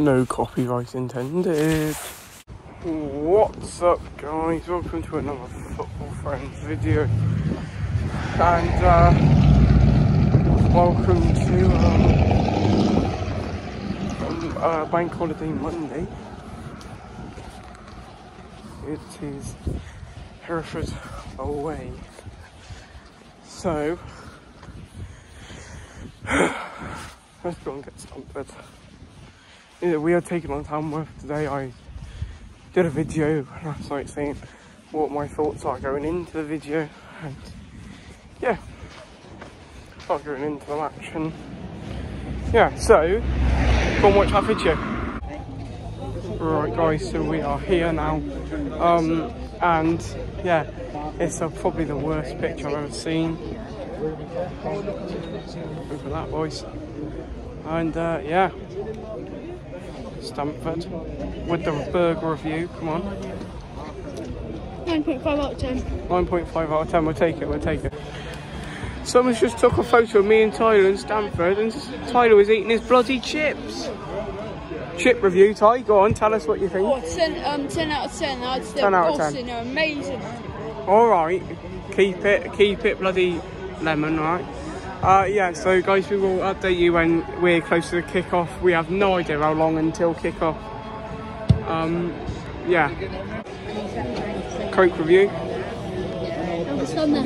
No copyright intended. What's up guys? Welcome to another Football Friends video. And uh, welcome to um, uh, Bank Holiday Monday. It is Hereford away. So, let's go and get. Yeah, we are taking on Tamworth today. I did a video last night saying what my thoughts are going into the video and yeah, start going into the match and yeah, so go and watch our video. Right guys, so we are here now um, and yeah, it's probably the worst pitch I've ever seen. At that boys. And uh, yeah, Stamford with the burger review. Come on. 9.5 out of 10. 9.5 out of 10. We'll take it. We'll take it. Someone's just took a photo of me and Tyler in Stamford, and Tyler was eating his bloody chips. Chip review, Ty. Go on, tell us what you think. Oh, 10, um, 10 out of 10. I'd say 10 out of 10. Boston are amazing. All right, keep it, keep it, bloody lemon, right? Uh, yeah, so guys, we will update you when we're close to the kick-off. We have no idea how long until kick-off. Um, yeah. Coke review. It's on there.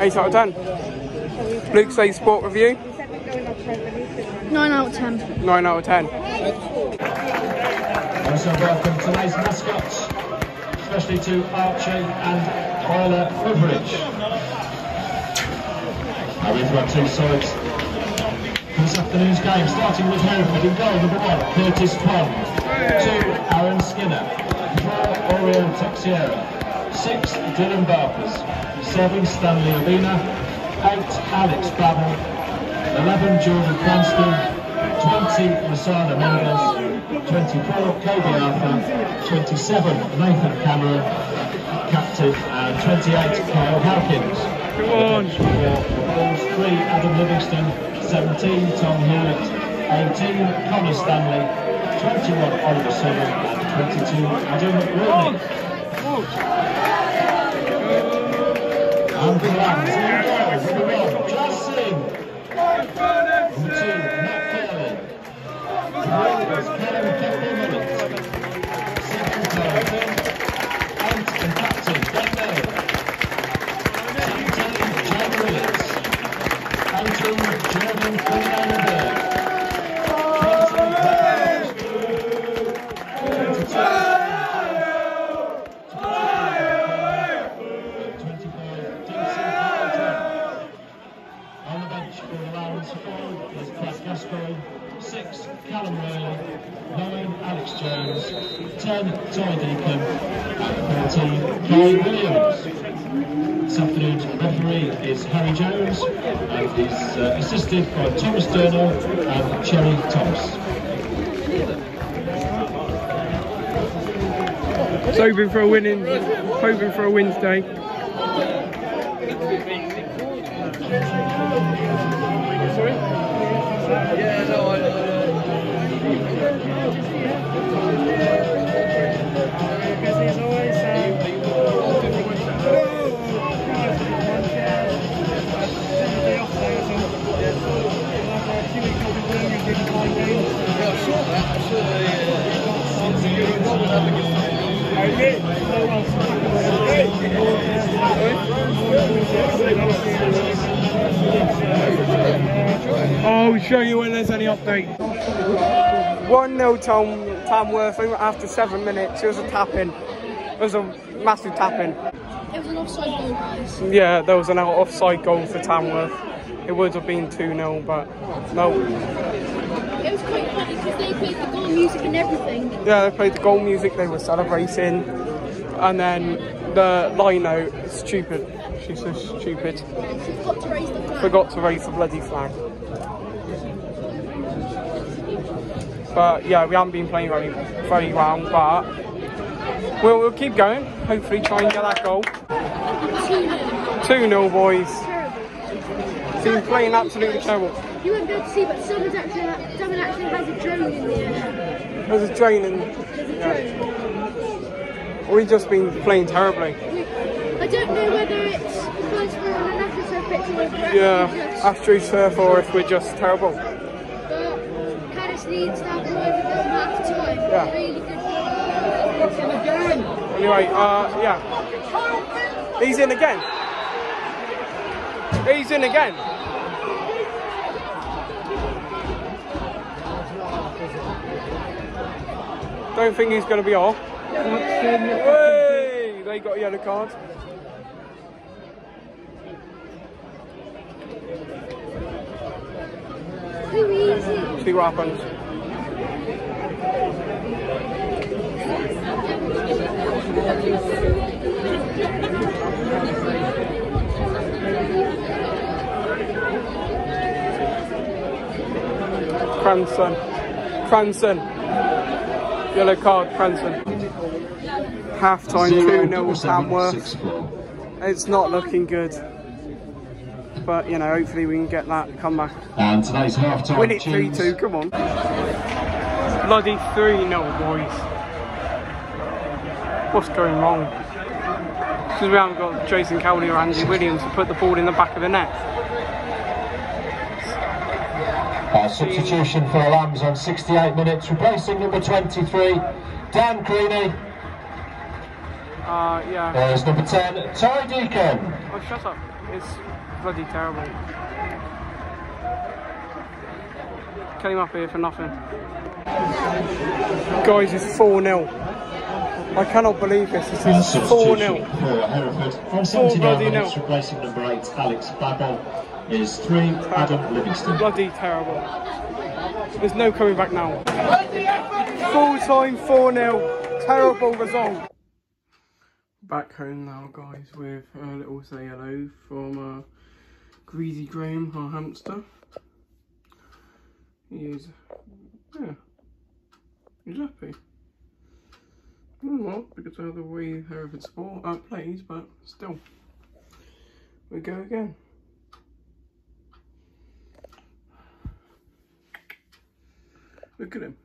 8 out of 10. Luke says sport review. 9 out of 10. 9 out of 10. Also welcome today's mascots, especially to Archie and Tyler Goodrich. Now we've got two sides. For this afternoon's game, starting with Hereford in goal, number one, Curtis Pond. two, Aaron Skinner, four, Oriel Texiera, six, Dylan Barkers, seven, Stanley Avina, eight, Alex Babel, 11, Jordan Cranston, 20, Masada Mendes, 24, Kobe Arthur, 27, Nathan Cameron, captain, and 28, Kyle Harkins. Come on. 3, Adam Livingston, 17, Tom Hewitt, 18, Connor Stanley, 21, Oliver Summer, and 22, Adam Rooney. And 9, Alex Jones, 10, Ty Deacon, and 14, Kai Williams. This afternoon's referee is Harry Jones, and he's uh, assisted by Thomas Durnell and Cherry Thomas. So hoping for a winning, hoping for a win today. Oh, we'll show you when there's any update. 1 0 Tom Tamworth after seven minutes. It was a tapping. It was a massive tapping. It was an offside goal, guys. Yeah, there was an offside goal for Tamworth. It would have been 2 0, but no. It was quite funny because they played the goal music and everything. Yeah, they played the goal music, they were celebrating. And then the line out, stupid. She's so stupid. Forgot to raise the flag. Forgot to raise the bloody flag. But yeah, we haven't been playing very, very well, but we'll, we'll keep going. Hopefully, try and get that goal. 2 0, boys. Team playing absolutely terrible. You won't be able to see, but someone's actually, someone actually has a drone in the air. There's a drain and There's a drone. we've just been playing terribly. I don't know whether it's because we're on an episode picture or if we're actually Yeah, just, AstroTurf or if we're just terrible. but Caddis needs to have more of them half time. Yeah. Really good. Anyway, uh, yeah. He's in again. He's in again. Don't think he's going to be off. Hey, they got a yellow card. See what happens. Cranston. Cranston. Yellow card, Cranston. Half time 2 0 Zero, Tamworth. It's not looking good. But, you know, hopefully we can get that comeback. And today's half-time Win it 3 2, come on. Bloody 3 0, boys. What's going wrong? Because we haven't got Jason Cowley or Andy Williams to put the ball in the back of the net. Uh, substitution for the Lambs on 68 minutes, replacing number 23, Dan Creaney. Uh, yeah. There's number 10, Ty Deacon. Oh, shut up. It's bloody terrible. Came up here for nothing. Guys, it's 4 0. I cannot believe this. This is 4 substitution 0. for Hereford bloody 79 minutes, nil. replacing number 8, Alex Babel, is 3, Adam Livingston. Bloody terrible. There's no coming back now. Full time 4 0. Terrible result. Back home now, guys, with a little say hello from uh, Greasy Graham, our hamster. He is, yeah, he's happy. Well, because of the way Hereford Sport uh, plays, but still, we go again. Look at him.